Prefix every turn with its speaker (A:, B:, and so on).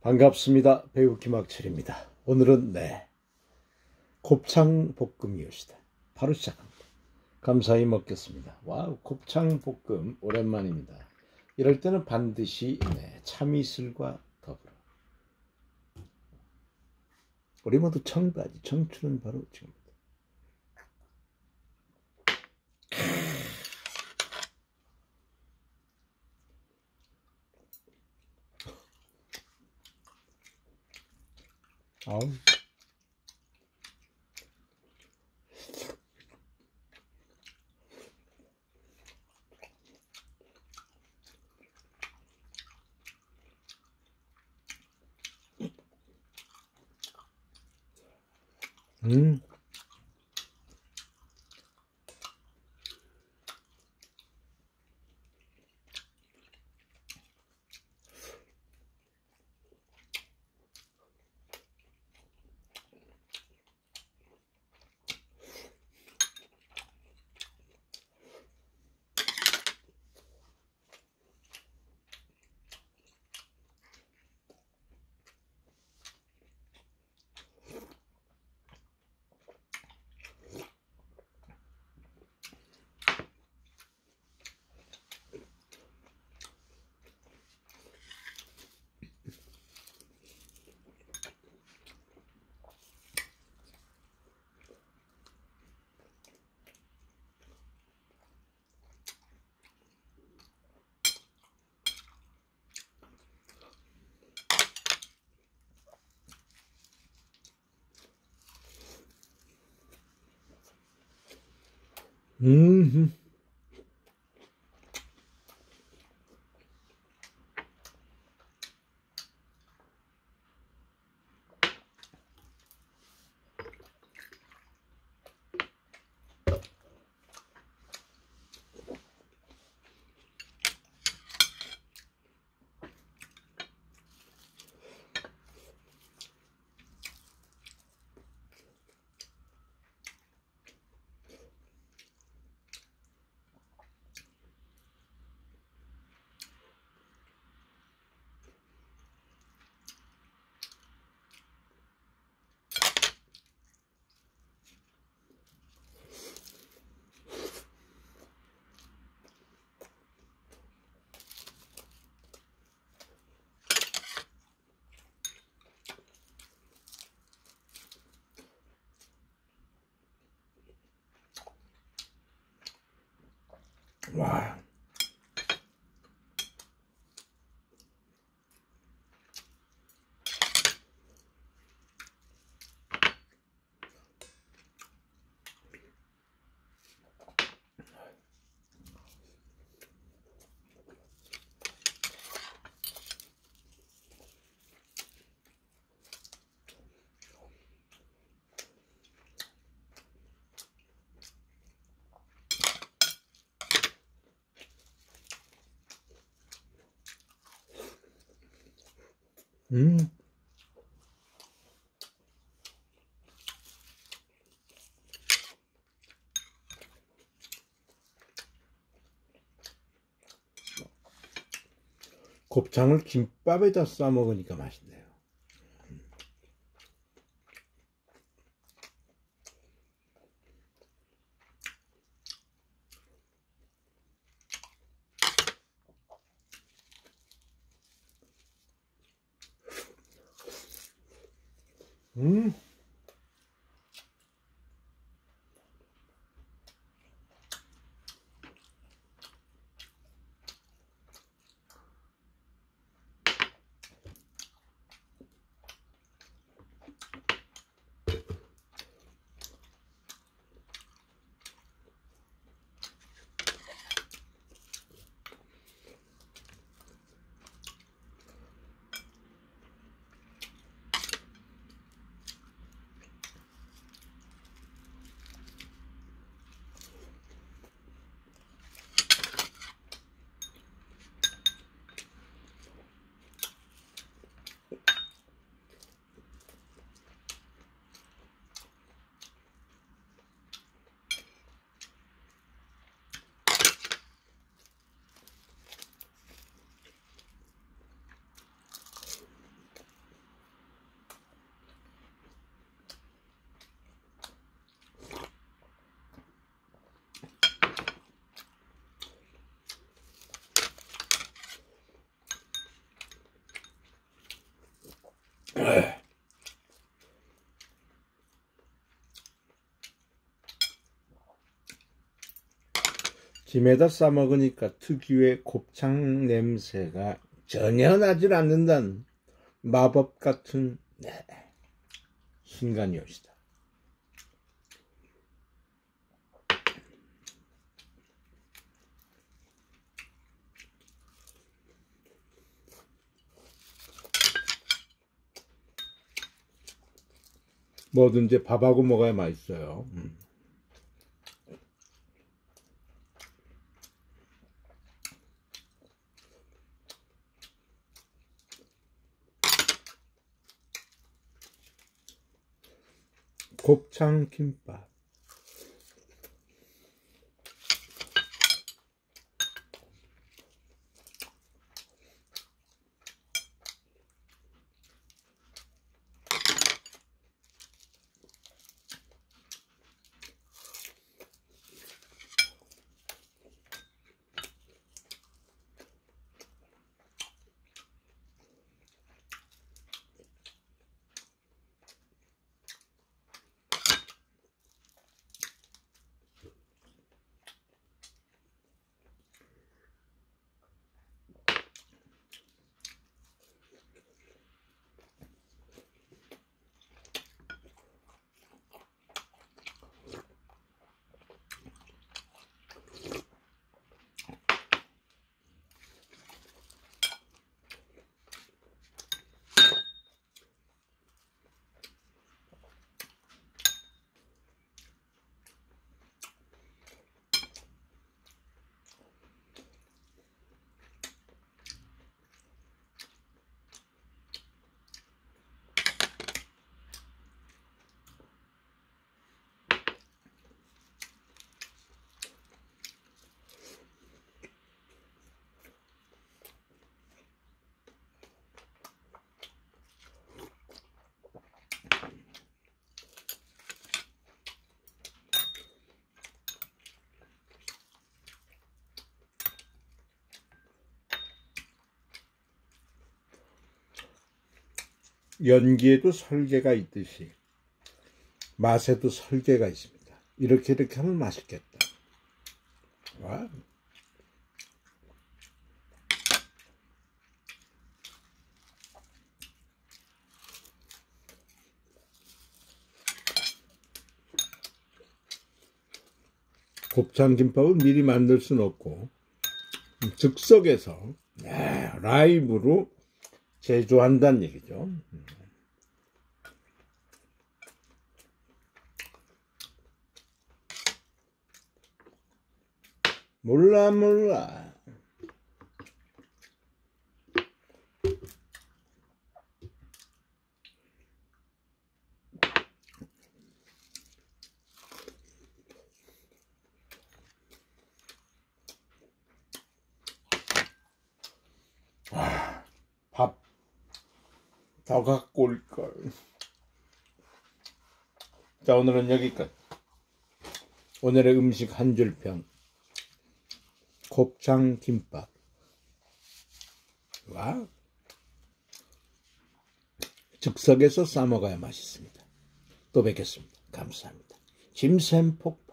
A: 반갑습니다. 배우 김학철입니다. 오늘은 네 곱창 볶음이었다. 바로 시작합니다. 감사히 먹겠습니다. 와우 곱창 볶음 오랜만입니다. 이럴 때는 반드시 네, 참이슬과 더불어 우리 모두 청바지 청춘은 바로 지금 아우. 음. 음. 와. 음. 곱창을 김밥에다 싸 먹으니까 맛있네요. 음. 김에다 싸먹으니까 특유의 곱창 냄새가 전혀 나질 않는다는 마법 같은 네, 순간이었다. 뭐든지 밥하고 먹어야 맛있어요. 음. 곱창 김밥 연기에도 설계가 있듯이 맛에도 설계가 있습니다. 이렇게 이렇게 하면 맛있겠다. 와. 곱창 김밥은 미리 만들 수는 없고 즉석에서 네, 라이브로 제조한다는 얘기죠. 몰라 몰라 더 갖고 올걸. 자, 오늘은 여기까지. 오늘의 음식 한 줄평. 곱창 김밥. 와. 즉석에서 싸먹어야 맛있습니다. 또 뵙겠습니다. 감사합니다. 짐샘 폭